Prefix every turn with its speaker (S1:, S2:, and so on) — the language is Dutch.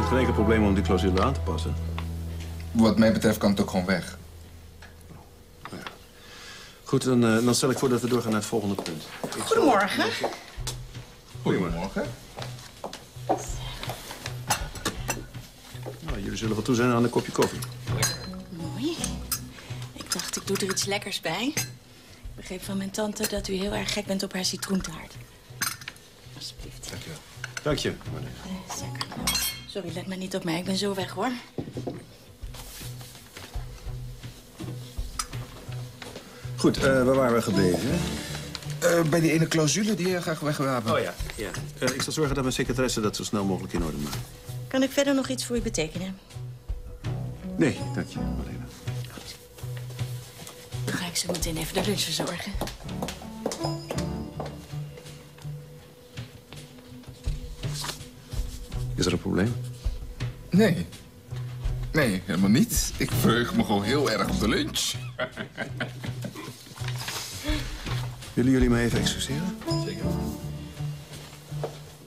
S1: vind geen enkel probleem om die clausule aan te passen.
S2: Wat mij betreft kan het ook gewoon weg.
S1: Goed, dan, eh, dan stel ik voor dat we doorgaan naar het volgende punt.
S3: Goedemorgen.
S2: Goedemorgen.
S1: Nou, jullie zullen wel toe zijn aan een kopje koffie.
S3: Mooi. Ik dacht, ik doe er iets lekkers bij. Ik begreep van mijn tante dat u heel erg gek bent op haar citroentaart. Alsjeblieft.
S2: Dank je wel.
S1: Dank je.
S3: Eh, Zeker. Sorry, let maar niet op mij. Ik ben zo weg, hoor.
S1: Goed, eh, waar waren we gebleven?
S2: Eh, bij die ene clausule die je graag weg wil hebben.
S1: Oh ja, ja. Eh, ik zal zorgen dat mijn secretaresse dat zo snel mogelijk in orde maakt.
S3: Kan ik verder nog iets voor u betekenen?
S1: Nee, dank je, Marlena.
S3: Dan ga ik zo meteen even de lunch verzorgen.
S1: Is er een probleem?
S2: Nee. Nee, helemaal niet. Ik verheug me gewoon heel erg op de lunch.
S1: Willen jullie me even excuseren?
S2: Zeker.